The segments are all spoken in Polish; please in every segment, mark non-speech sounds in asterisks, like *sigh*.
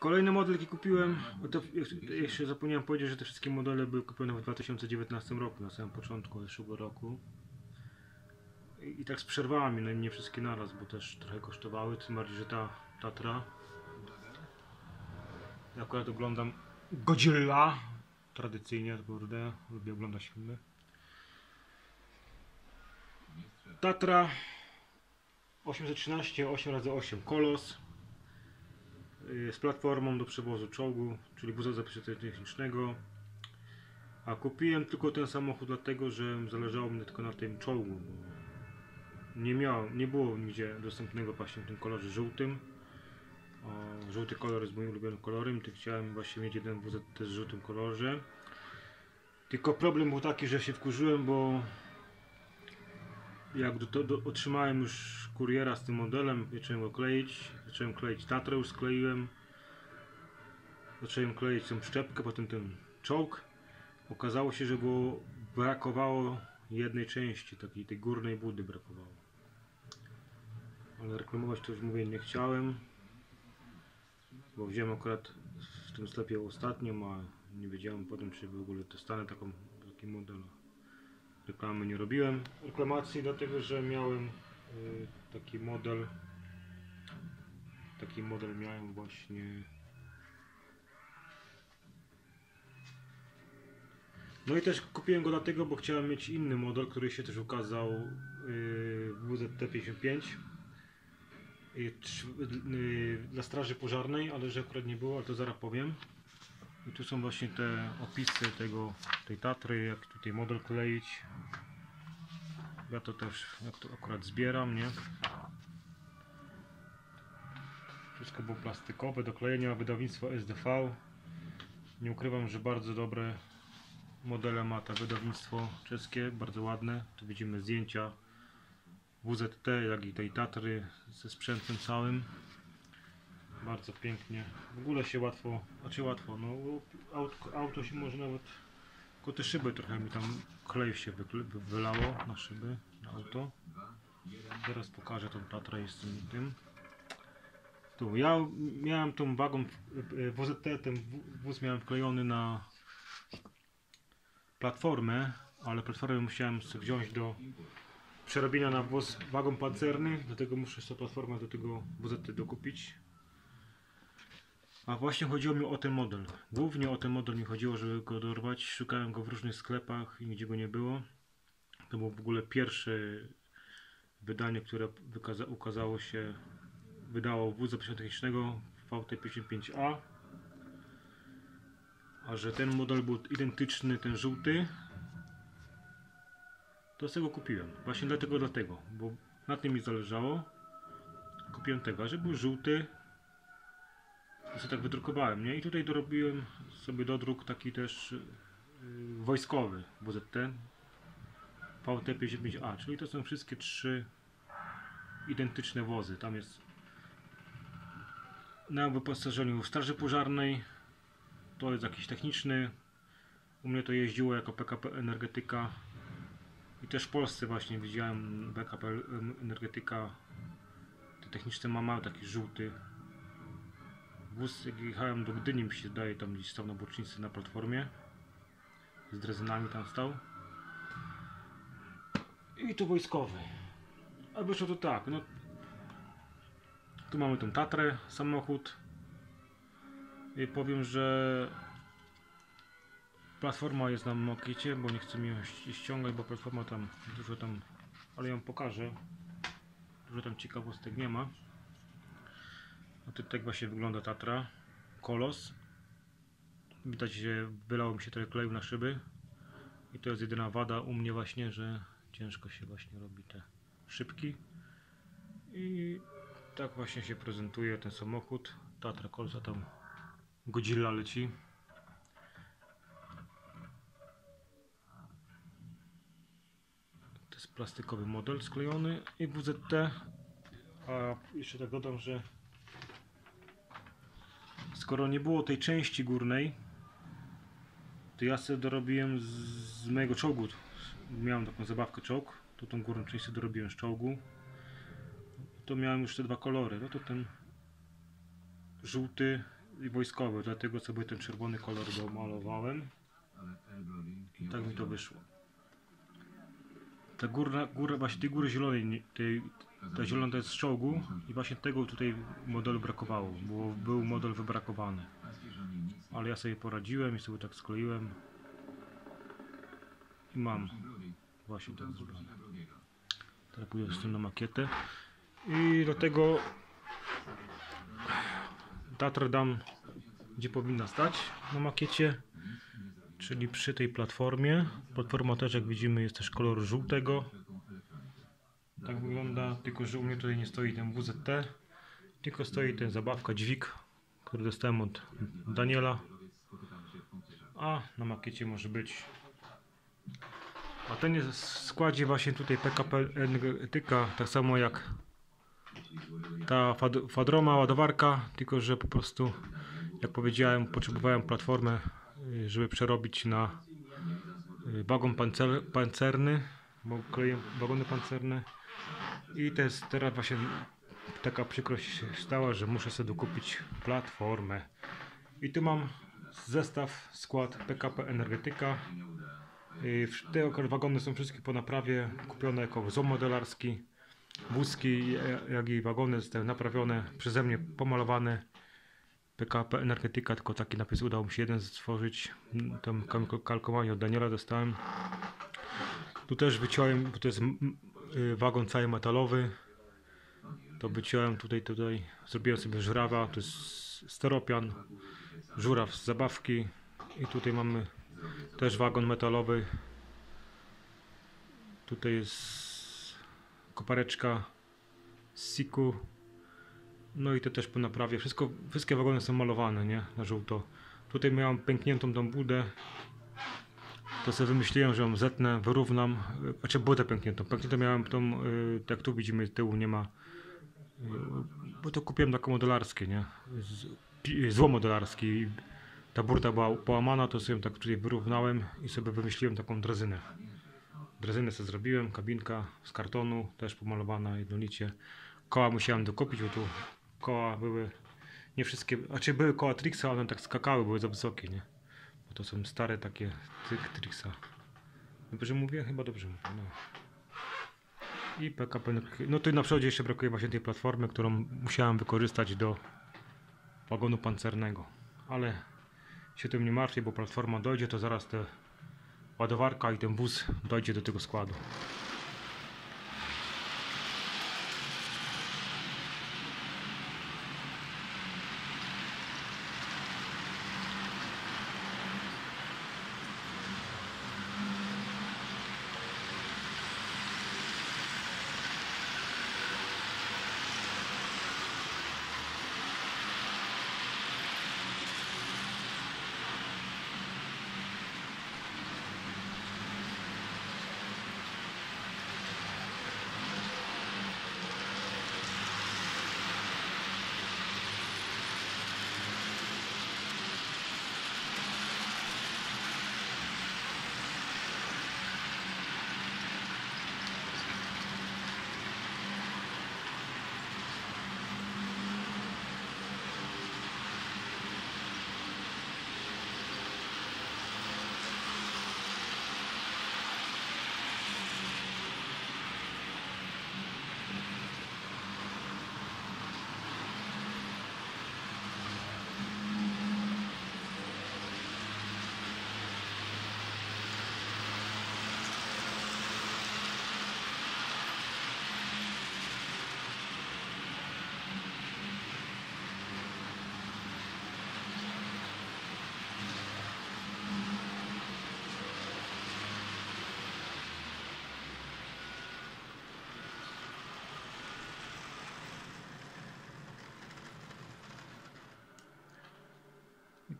Kolejny model jaki kupiłem, to jeszcze- zapomniałem powiedzieć, że te wszystkie modele były kupione w 2019 roku, na samym początku zeszłego roku. I, I tak z przerwami, no nie wszystkie naraz, bo też trochę kosztowały, tym bardziej, że ta Tatra. Ja akurat oglądam Godzilla, tradycyjnie, kurde, lubię oglądać filmy. Tatra 813 8x8 Kolos z platformą do przewozu czołgu, czyli wozu technicznego. A kupiłem tylko ten samochód dlatego, że zależało mi tylko na tym czołgu. Nie miał, nie było nigdzie dostępnego właśnie w tym kolorze żółtym. O, żółty kolor jest moim ulubionym kolorem, to chciałem właśnie mieć jeden WZ też w żółtym kolorze. Tylko problem był taki, że się wkurzyłem, bo jak do, do, otrzymałem już kuriera z tym modelem, zacząłem go kleić, zacząłem kleić Tatrę, już skleiłem. Zacząłem kleić tą szczepkę, potem ten czołg. Okazało się, że było, brakowało jednej części, takiej tej górnej budy brakowało. Ale reklamować to już mówię nie chciałem, bo wziąłem akurat w tym sklepie ostatnio, a nie wiedziałem potem, czy w ogóle dostanę taką, taki model reklamy nie robiłem. Reklamacji dlatego, że miałem y, taki model taki model miałem właśnie no i też kupiłem go dlatego, bo chciałem mieć inny model, który się też ukazał y, w WZT-55 y, trz- y, dla straży pożarnej, ale że akurat nie było, ale to zaraz powiem. I tu są właśnie te opisy tego, tej Tatry, jak tutaj model kleić. Ja to też jak to akurat zbieram, nie? Wszystko było plastikowe do klejenia, wydawnictwo SDV. Nie ukrywam, że bardzo dobre modele ma to wydawnictwo czeskie, bardzo ładne. Tu widzimy zdjęcia WZT, jak i tej Tatry ze sprzętem całym. Bardzo pięknie. W ogóle się łatwo, znaczy łatwo, no auto, auto się może nawet, tylko te szyby trochę mi tam klej się wylało na szyby, na auto. Teraz pokażę tą Tatrę z tym, tym. Tu, ja miałem tą wagą y, WZT, ten w- wóz miałem wklejony na platformę, ale platformę musiałem sobie wziąć do przerobienia na wóz wagon pancerny, dlatego muszę sobie platformę do tego WZT dokupić. A właśnie chodziło mi o ten model. Głównie o ten model mi chodziło, żeby go dorwać. Szukałem go w różnych sklepach i nigdzie go nie było. To było w ogóle pierwsze wydanie, które ukazało się, wydało wóz zapisu technicznego VT55A. A że ten model był identyczny, ten żółty, to z tego kupiłem. Właśnie dlatego, dlatego, bo na tym mi zależało. Kupiłem tego, a że był żółty, to tak wydrukowałem, nie? I tutaj dorobiłem sobie dodruk taki też yy, wojskowy WZT VT55A, czyli to są wszystkie trzy identyczne wozy. Tam jest na wyposażeniu Straży Pożarnej, to jest jakiś techniczny. U mnie to jeździło jako PKP Energetyka. I też w Polsce właśnie widziałem PKP Energetyka. Te techniczne ma mały taki żółty Wóz, jak jechałem do Gdyni, mi się zdaje, tam gdzieś stał na bocznicy na platformie. Z drezynami tam stał. I tu wojskowy. A wyszło to tak, no. Tu mamy tą Tatrę, samochód. I powiem, że platforma jest na mokiecie, bo nie chcę mi ją ści- ściągać, bo platforma tam dużo tam, ale ją pokażę. Dużo tam ciekawostek nie ma. To tak właśnie wygląda Tatra. Kolos. Widać, że wylało mi się trochę kleju na szyby. I to jest jedyna wada u mnie właśnie, że ciężko się właśnie robi te szybki. I tak właśnie się prezentuje ten samochód. Tatra Kolsa tam Godzilla leci. To jest plastikowy model sklejony i WZT. A jeszcze tak dodam, że skoro nie było tej części górnej, to ja sobie dorobiłem z, mojego czołgu. Miałem taką zabawkę czołg, to tą górną część sobie dorobiłem z czołgu. To miałem już te dwa kolory. No to ten żółty i wojskowy, dlatego sobie ten czerwony kolor domalowałem. I tak mi to wyszło. Ta góra, góra właśnie tej góry zielonej, tej, ta zielona to jest z czołgu i właśnie tego tutaj modelu brakowało, bo był model wybrakowany. Ale ja sobie poradziłem i sobie tak skleiłem i mam właśnie tak zrobione. Teraz pójdę z tym na makietę i do tego Tatrę dam gdzie powinna stać na makiecie czyli przy tej platformie. Platforma też jak widzimy jest też koloru żółtego. Tak wygląda, tylko że u mnie tutaj nie stoi ten WZT, tylko stoi ten zabawka dźwig, który dostałem od Daniela. A na makiecie może być. A ten jest w składzie właśnie tutaj PKP Energetyka, tak samo jak ta fad- Fadroma ładowarka, tylko że po prostu jak powiedziałem potrzebowałem platformę żeby przerobić na y, wagon pancer, pancerny, bo kleję wagony pancerne. I to jest teraz właśnie taka przykrość się stała, że muszę sobie dokupić platformę. I tu mam zestaw, skład PKP Energetyka. Y, te wagony są wszystkie po naprawie, kupione jako złom modelarski wózki jak i wagony zostały naprawione, przeze mnie pomalowane PKP Energetyka, tylko taki napis udało mi się jeden stworzyć. Tam kalk- kalkowanie od Daniela dostałem. Tu też wyciąłem, bo to jest y, wagon cały metalowy. To wyciąłem tutaj, tutaj, zrobiłem sobie żurawa, to jest steropian, żuraw z zabawki i tutaj mamy też wagon metalowy. Tutaj jest kopareczka z siku. No i to też po naprawie. Wszystko, wszystkie wagony są malowane, nie? Na żółto. Tutaj miałem pękniętą tą budę. To sobie wymyśliłem, że ją zetnę, wyrównam. y, Znaczy budę pękniętą. Pękniętą miałem tą, y, tak tu widzimy z tyłu nie ma. y, Bo to kupiłem taką modelarskie, nie? Zło modelarskie. i Ta burta była połamana, to sobie tak tutaj wyrównałem i sobie wymyśliłem taką drezynę. Drezynę sobie zrobiłem, kabinka z kartonu, też pomalowana jednolicie. Koła musiałem dokupić, bo tu koła były nie wszystkie, znaczy były koła Trixa, ale one tak skakały, były za wysokie, nie? Bo to są stare takie Trixa. Dobrze mówię? Chyba dobrze mówię, no. I PKP, no tu na przodzie jeszcze brakuje właśnie tej platformy, którą musiałem wykorzystać do wagonu pancernego. Ale się tym nie martwię, bo platforma dojdzie, to zaraz te ładowarka i ten wóz dojdzie do tego składu.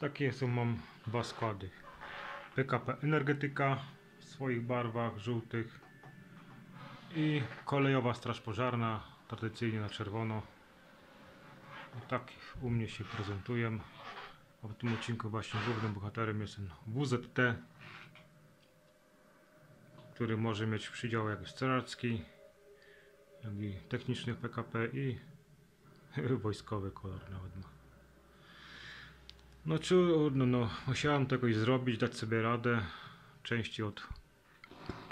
Takie są mam dwa składy. PKP Energetyka w swoich barwach żółtych i kolejowa straż pożarna tradycyjnie na czerwono. I tak u mnie się prezentują. A w tym odcinku właśnie głównym bohaterem jest ten WZT, który może mieć przydział jak strzelecki, jak i techniczny PKP i *laughs* wojskowy kolor nawet ma. No trudno, no. Musiałem to jakoś zrobić, dać sobie radę. Części od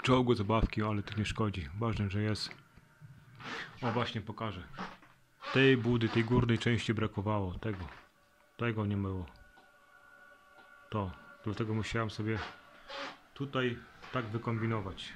czołgu zabawki, ale to nie szkodzi. Ważne, że jest. O, właśnie pokażę. Tej budy, tej górnej części brakowało. Tego. Tego nie było. To. Dlatego musiałem sobie tutaj tak wykombinować.